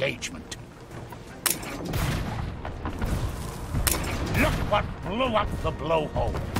engagement. Look what blew up the blowhole.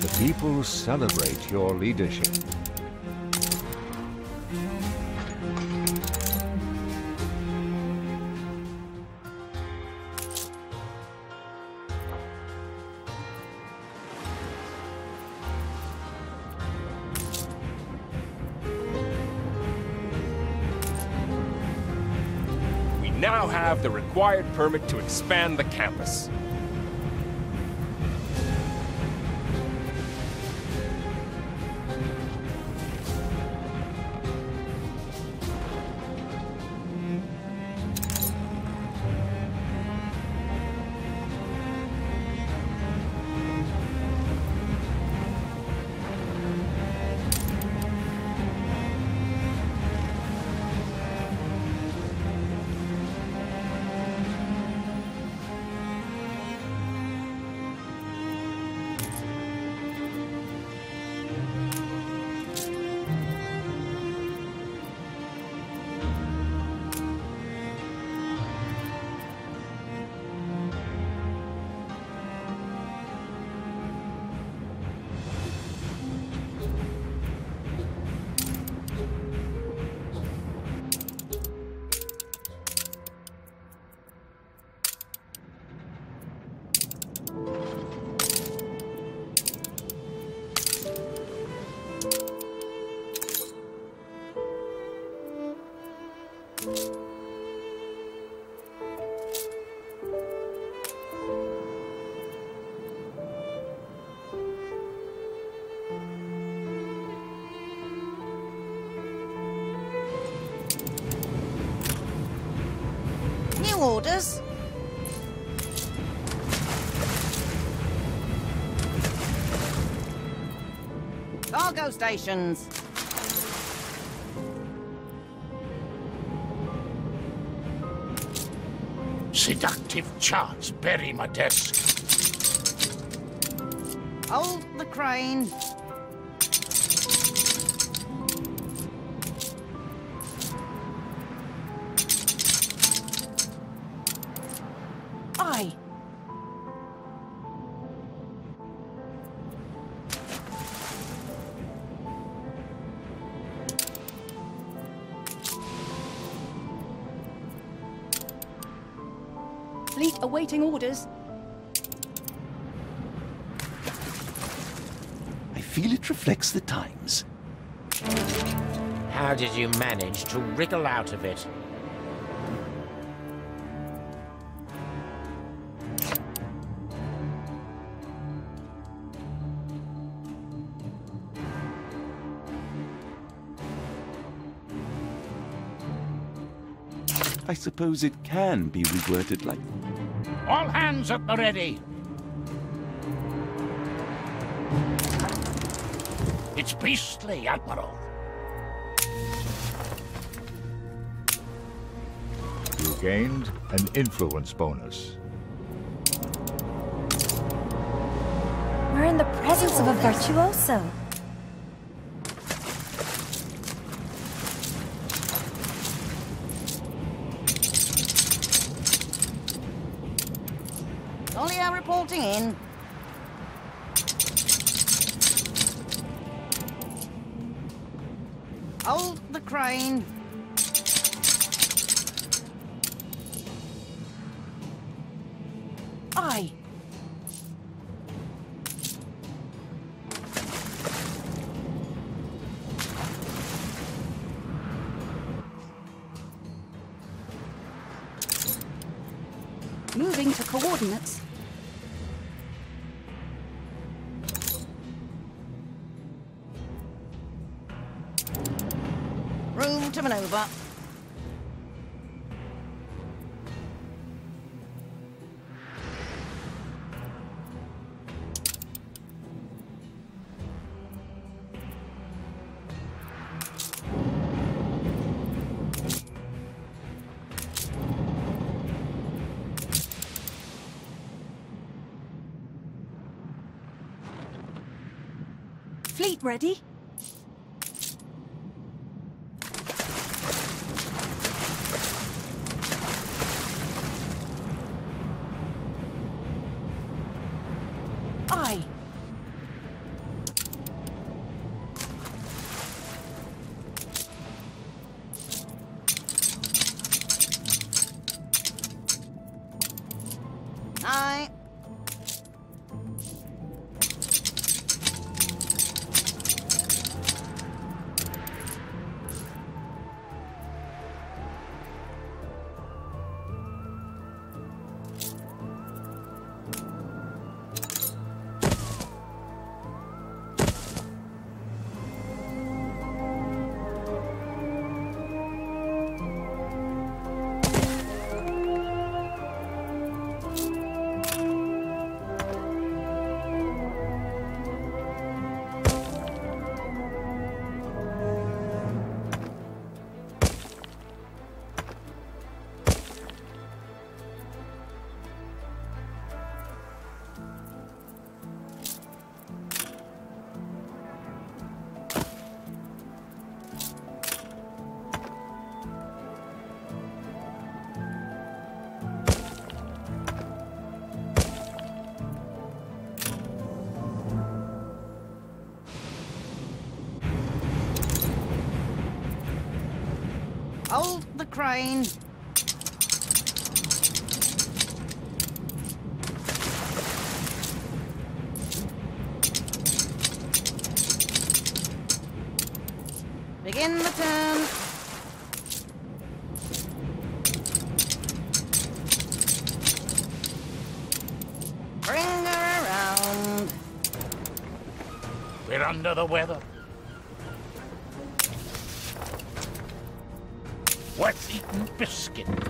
The people celebrate your leadership. We now have the required permit to expand the campus. Orders? Cargo stations. Seductive charts bury my desk. Hold the crane. Awaiting orders. I feel it reflects the times. How did you manage to wriggle out of it? I suppose it can be reworded like all hands at the ready. It's beastly, Admiral. You gained an influence bonus. We're in the presence of a virtuoso. Olio in. Hold the crane. Aye. Moving to coordinates. To maneuver. Fleet ready. Crane. Begin the turn. Bring her around. We're under the weather. What's eating biscuit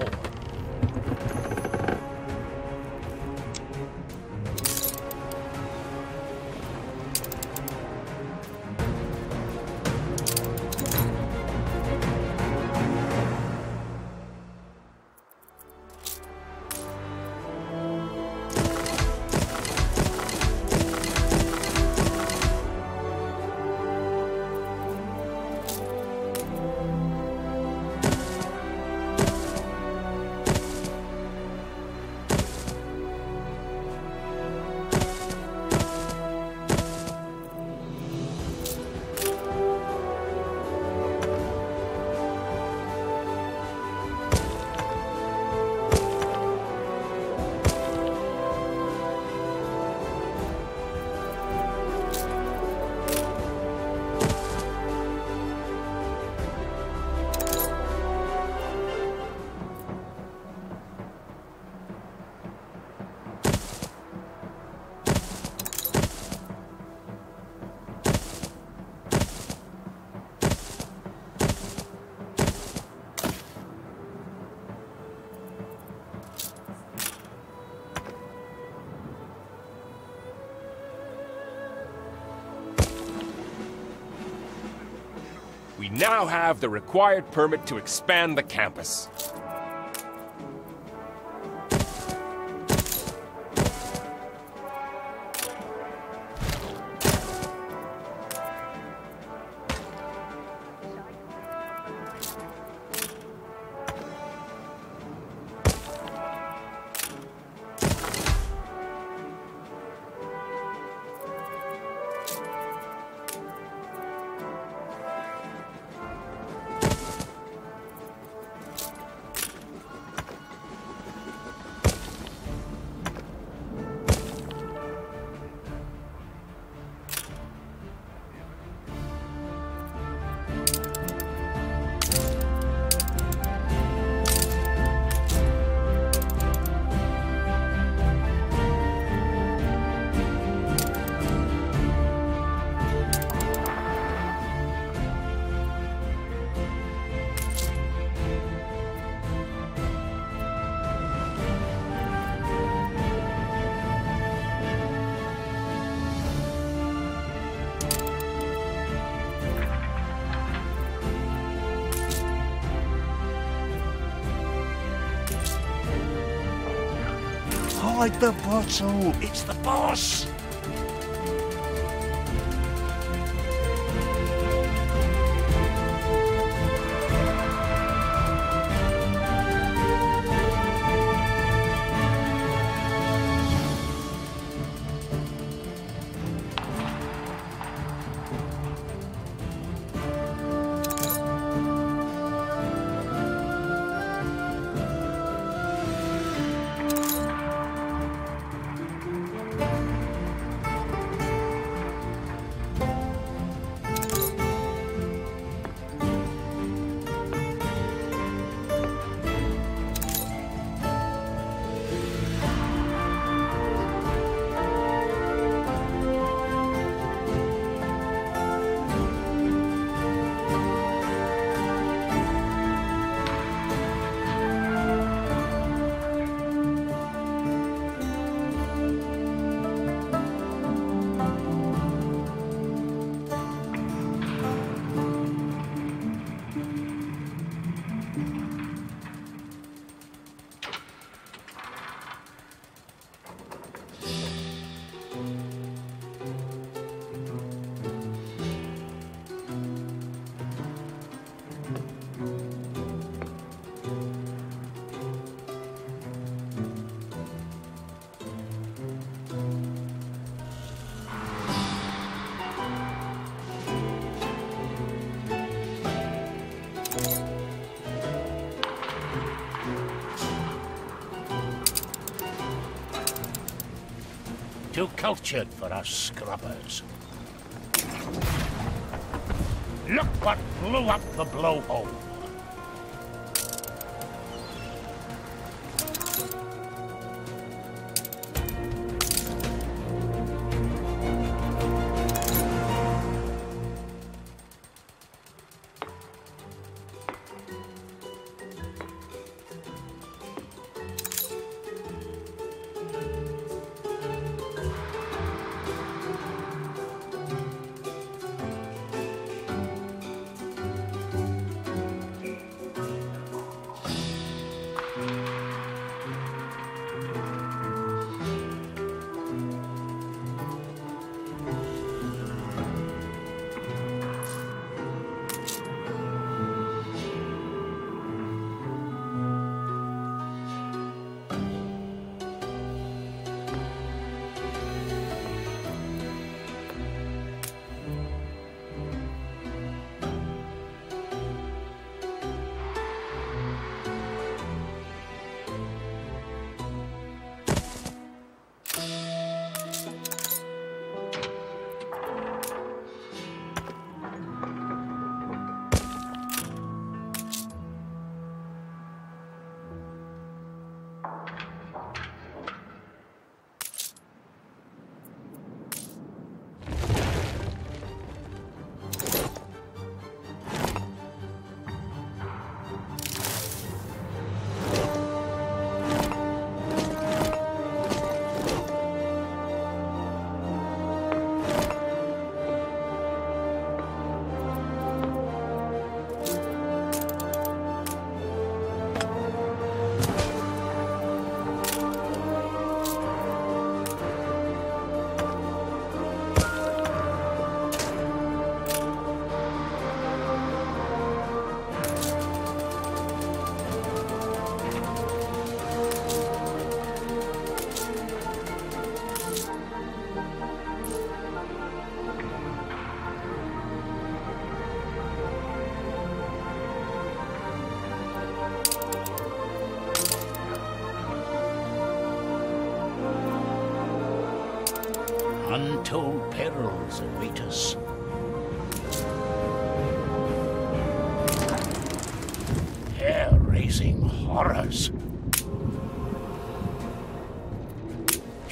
now have the required permit to expand the campus. Hide the bottle! Oh, it's the boss! Too cultured for us scrubbers. Look what blew up the blowhole!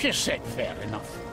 She said fair enough.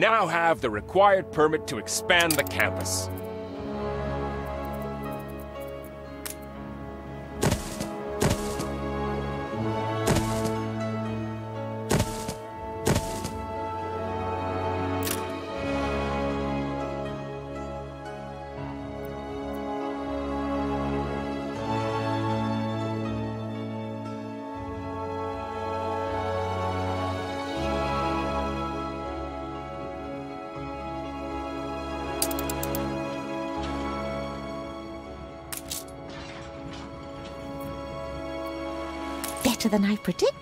Now have the required permit to expand the campus. Than I predicted.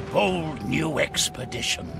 A bold new expedition.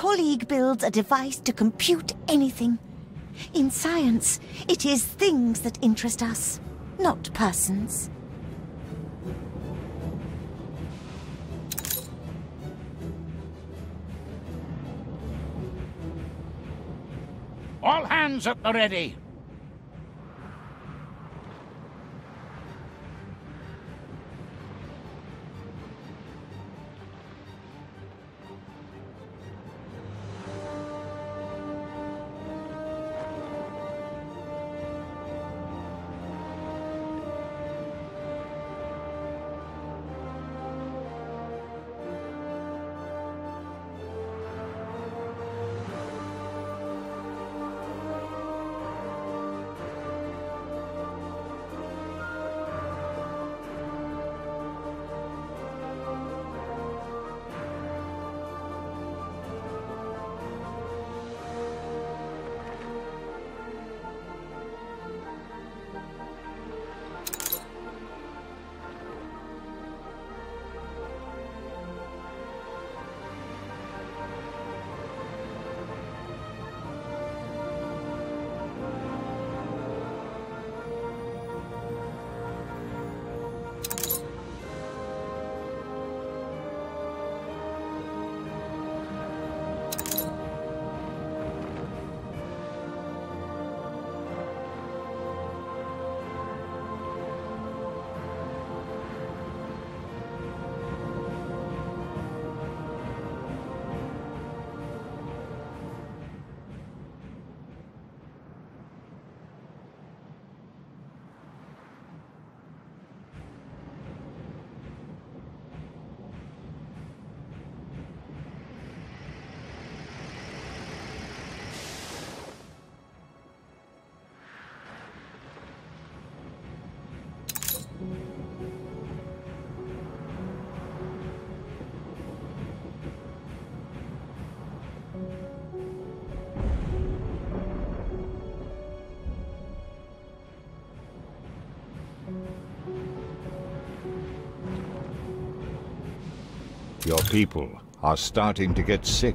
Colleague builds a device to compute anything. In science, it is things that interest us, not persons. All hands at the ready. Your people are starting to get sick.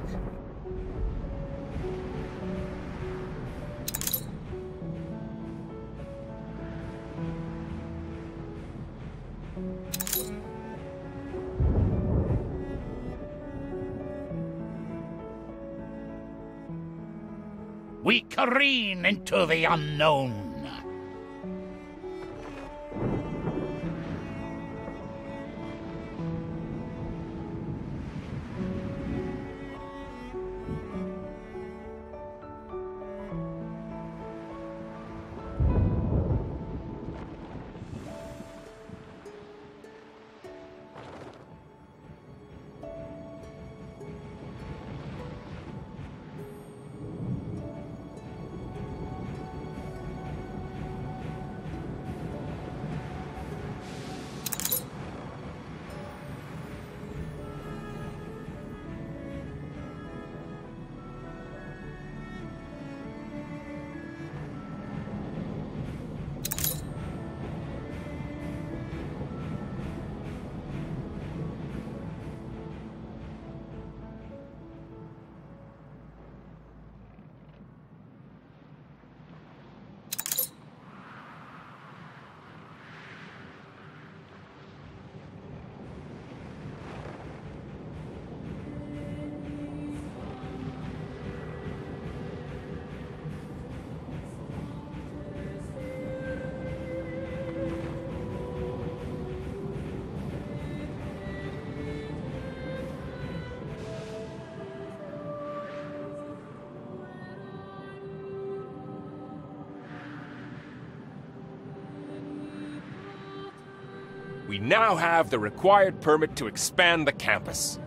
We careen into the unknown. We now have the required permit to expand the campus.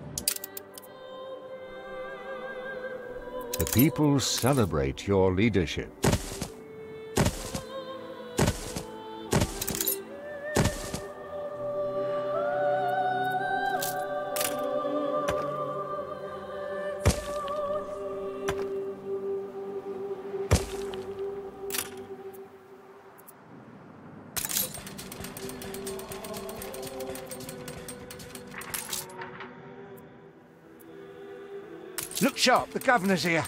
The people celebrate your leadership. Sharp, the governor's here.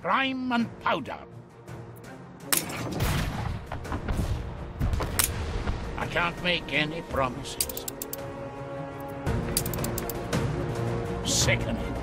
Grime and powder. I can't make any promises. Sickening.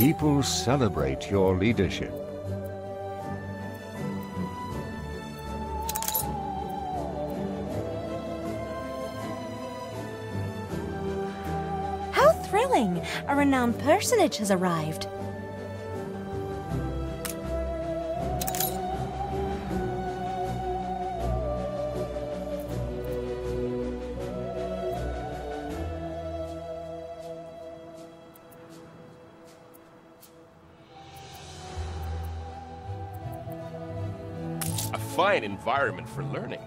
People celebrate your leadership. How thrilling! A renowned personage has arrived. Environment for learning.